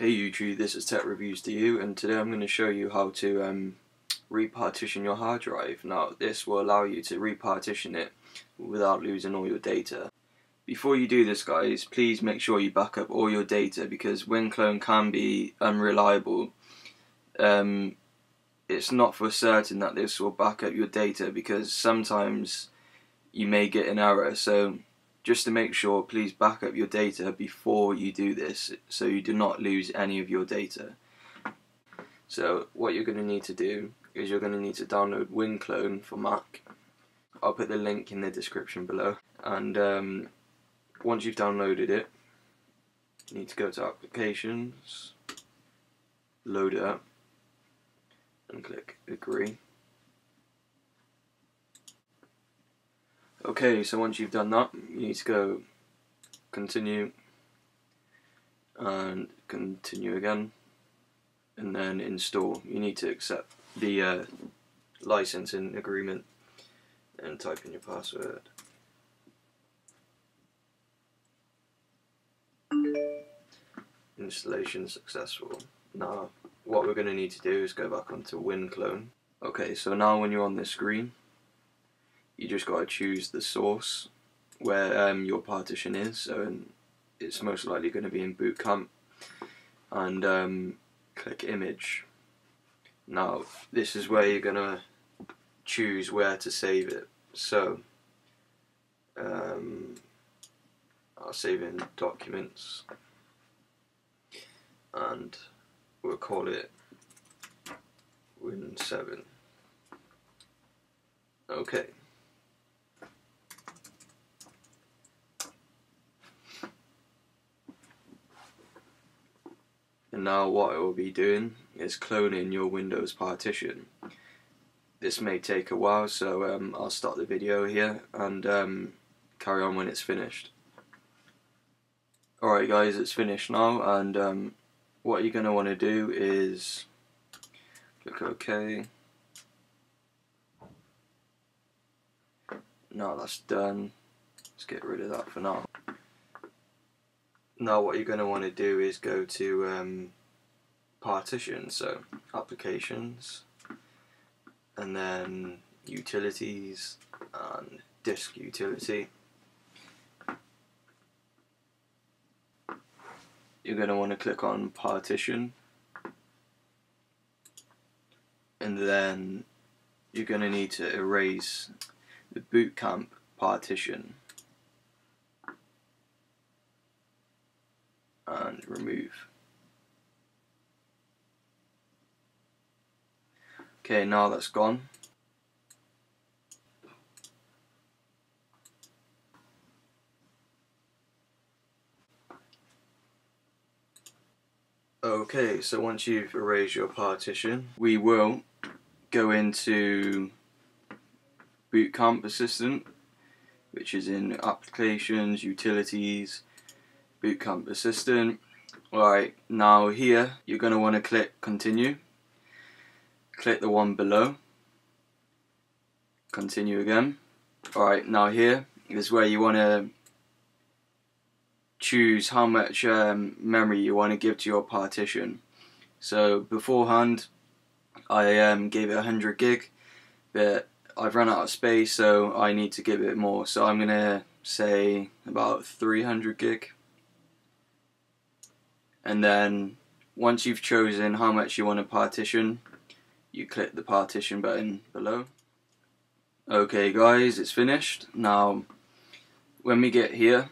Hey YouTube, this is TechReviews2u and today I'm going to show you how to um, repartition your hard drive. Now this will allow you to repartition it without losing all your data. Before you do this guys, please make sure you back up all your data because WinClone can be unreliable. Um, it's not for certain that this will back up your data because sometimes you may get an error so just to make sure please back up your data before you do this so you do not lose any of your data. So what you're going to need to do is you're going to need to download WinClone for Mac. I'll put the link in the description below. And um, once you've downloaded it you need to go to applications load it up and click agree Okay, so once you've done that, you need to go continue and continue again and then install. You need to accept the uh, licensing agreement and type in your password. Installation successful. Now, what we're going to need to do is go back onto WinClone. Okay, so now when you're on this screen, you just got to choose the source where um, your partition is so it's most likely going to be in boot camp. And um, click image. Now this is where you're going to choose where to save it. So um, I'll save in documents. And we'll call it Win7 okay and now what it will be doing is cloning your Windows partition. This may take a while so um, I'll start the video here and um, carry on when it's finished. Alright guys it's finished now and um, what you're going to want to do is click OK. Now that's done, let's get rid of that for now now what you're going to want to do is go to um, partition, so applications, and then utilities and disk utility. You're going to want to click on partition and then you're going to need to erase the boot camp partition. And remove. Okay, now that's gone. Okay, so once you've erased your partition, we will go into Boot Camp Assistant, which is in Applications, Utilities, Bootcamp Assistant. Alright, now here you're going to want to click Continue. Click the one below. Continue again. Alright, now here is where you want to choose how much um, memory you want to give to your partition. So beforehand I um, gave it 100 gig but I've run out of space so I need to give it more so I'm gonna say about 300 gig and then once you've chosen how much you want to partition you click the partition button below. Okay guys it's finished. Now when we get here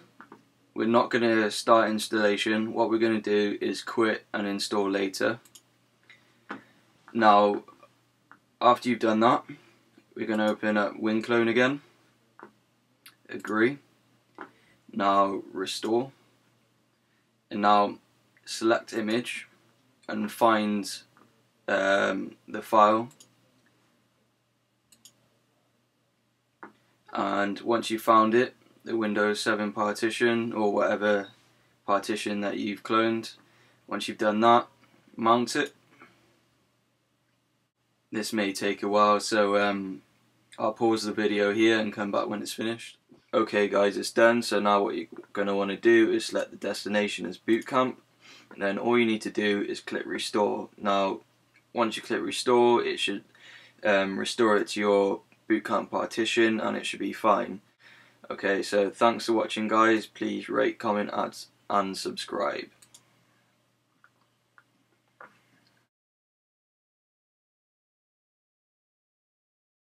we're not going to start installation. What we're going to do is quit and install later. Now after you've done that we're going to open up WinClone again. Agree. Now restore. And now select image and find um, the file. And once you've found it the Windows 7 partition or whatever partition that you've cloned once you've done that mount it. This may take a while so um, I'll pause the video here and come back when it's finished. Okay guys it's done. So now what you're going to want to do is select the destination as boot camp then all you need to do is click restore. Now, once you click restore, it should um, restore it to your bootcamp partition and it should be fine. Okay, so thanks for watching guys. Please rate, comment, add, and subscribe.